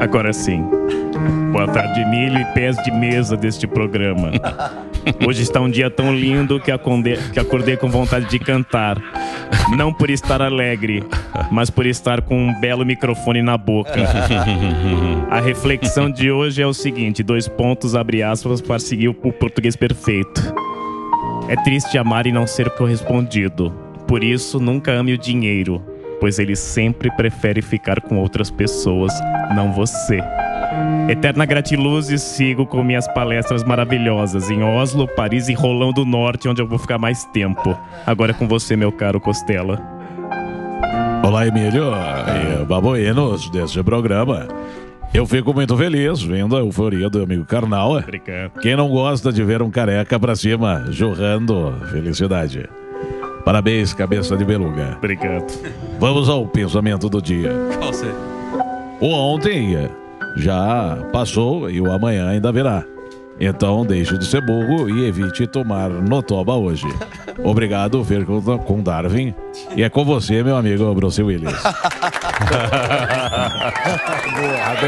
Agora sim. Boa tarde, milho e pés de mesa deste programa. Hoje está um dia tão lindo que acordei, que acordei com vontade de cantar. Não por estar alegre, mas por estar com um belo microfone na boca. A reflexão de hoje é o seguinte: dois pontos, abre aspas, para seguir o português perfeito. É triste amar e não ser correspondido. Por isso, nunca ame o dinheiro, pois ele sempre prefere ficar com outras pessoas, não você. Eterna gratiluz e sigo com minhas palestras maravilhosas em Oslo, Paris e Rolão do Norte, onde eu vou ficar mais tempo. Agora é com você, meu caro Costela. Olá, Emílio e babuínos deste programa. Eu fico muito feliz vendo a euforia do amigo Karnal. Obrigado. Quem não gosta de ver um careca pra cima, jorrando felicidade. Parabéns, cabeça de beluga. Obrigado. Vamos ao pensamento do dia. Qual você? O ontem já passou e o amanhã ainda virá. Então deixe de ser burro e evite tomar notoba hoje. Obrigado, ver com, com Darwin. E é com você, meu amigo Bruce Willis.